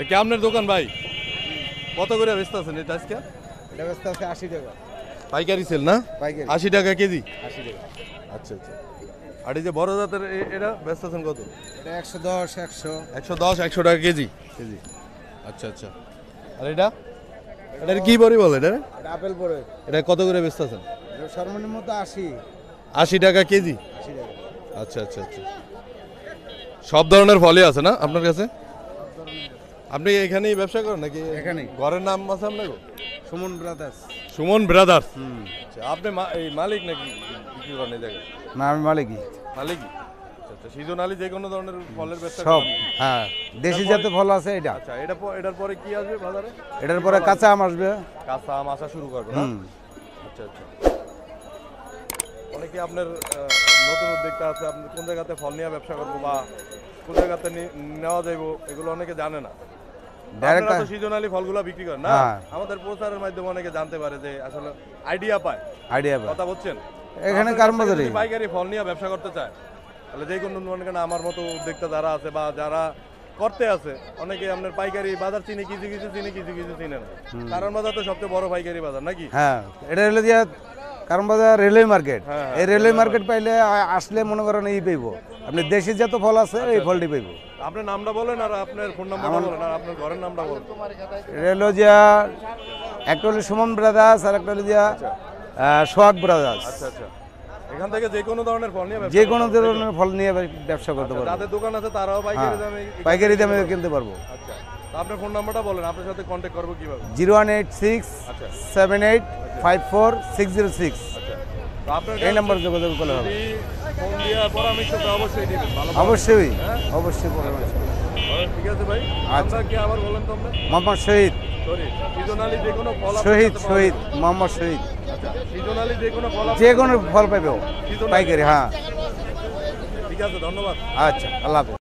এটা কেমনের দোকান ভাই? কত করে বেচতে আছেন এটা আজকে? এটা ব্যস্ত আছে আশি টাকা। পাইকারি সেল না? পাইকারি। আশি টাকা কেজি? আশি টাকা। আচ্ছা আচ্ছা। আর এই যে বড় জাতের এটা ব্যস্ত আছেন কত? এটা একশো দশ একশো। একশো দশ একশো টাকা কেজি। কেজি। আচ্ছা আচ্ছা। আর এটা? এটার কি বড়ি বলে এটা? আপেল পরে এটা কত করে বেচতে আছেন? সর্বনিম্ন তো আশি। আশি টাকা কেজি? আশি টাকা। আচ্ছা আচ্ছা আচ্ছা। সব ধরনের ফলই আছে না আপনার কাছে? আপনি এখানেই ব্যবসা করেন নাকি? এখানেই। ঘরের নাম আছে আপনার? সুমন ব্রাদার্স সুমন ব্রাদার্স হুম। আচ্ছা আপনি এই মালিক নাকি বিক্রি করেন এই জায়গায়? না আমি মালিকই। মালিকই? আচ্ছা আচ্ছা সিজনালি যে কোনো ধরনের ফলের ব্যবসা সব হ্যাঁ দেশি জাতের ফল আছে এটা। আচ্ছা এটা এটার পরে কি আসবে বাজারে? এটার পরে কাঁচা আম আসবে। কাঁচা আম আসা শুরু করবে না? আচ্ছা আচ্ছা। অনেকে আপনার নতুন উদ্যোগটা আছে আপনি কোন জায়গাতে ফল নিয়ে ব্যবসা করব বা কোন জায়গাতে নেওয়া যাইবো এগুলো অনেকে জানে না। তো সিজনালি ফলগুলো বিক্রি করেন। না হ্যাঁ। আমাদের প্রচারের মাধ্যমে অনেকে জানতে পারে যে আসলে আইডিয়া পায়। আইডিয়া কথা বলছেন। এখানে পাইকারি ফল নিয়ে ব্যবসা করতে চায় তাহলে যে কোনো মনে করেন আমার মতো উদ্যোক্তা যারা আছে বা যারা করতে আছে অনেকে আপনার পাইকারি বাজার চিনি কিছু কিছু চিনি কিছু কিছু চিনে না। কারণ বাজার তো সবচেয়ে বড় পাইকারি বাজার নাকি? হ্যাঁ এটা হলো যে কারণ বাজার রেলওয়ে মার্কেট হ্যাঁ, এই রেলওয়ে মার্কেট পাইলে আসলে মনে করেন এই পাইব। আপনি দেশি যত ফল আছে আচ্ছা, এই ফলটি পাইব। আপনার নামটা বলেন আর আপনার ফোন নাম্বার বলেন আর আপনার ঘরের নামটা বলেন। হলো একটা হলো সুমন ব্রাদার্স আর একটা হলো যে সোহাগ ব্রাদার্স আচ্ছা আচ্ছা। এখান থেকে যে কোনো ধরনের ফল নিয়ে ব্যবসা যে কোনো? ধরনের ফল নিয়ে ব্যবসা করতে পারব। যাদের দোকান আছে তারাও পাইকারি হ্যাঁ দামে পাইকারি দামে কিনতে পারব। আচ্ছা তো আপনার ফোন নাম্বারটা বলেন আপনার সাথে কন্ট্যাক্ট করব কীভাবে? জিরো ওয়ান এইট সিক্স আচ্ছা। Seven eight five four six zero six. আচ্ছা। তো আপনার এই নাম্বার যোগাযোগ করলে হবে। অবশ্যই অবশ্যই। হ্যাঁ? অবশ্যই পরামর্শ। আচ্ছা, ঠিক আছে ভাই? আচ্ছা। কি আবার বলেন তো আমরা মোহাম্মদ শহীদ। সরি যে কোনো ফল আপনার শহীদ শহীদ যাবে। মোহাম্মদ শহীদ। আচ্ছা যে কোনো ফল আপনার পাইবে পাইকারি হ্যাঁ। ঠিক আছে ধন্যবাদ। আচ্ছা আল্লাহ